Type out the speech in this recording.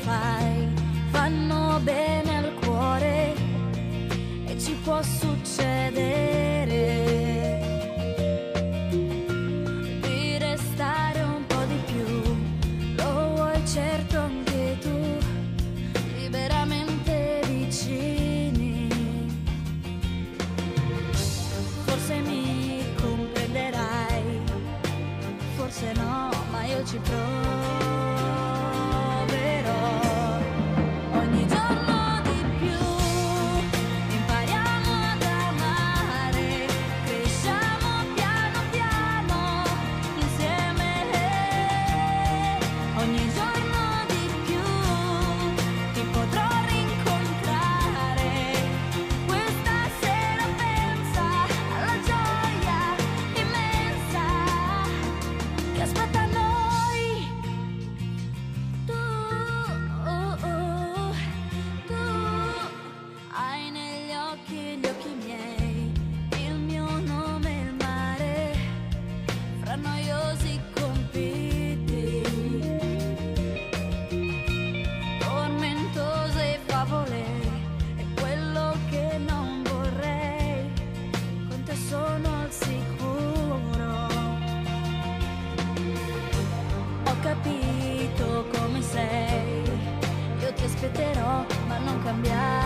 fai fanno bene al cuore e ci può succedere di restare un po' di più. Lo vuoi certo anche tu, liberamente vicini. Forse mi comprenderai, forse no, ma io ci proverò. Aspetterò, ma non cambiare.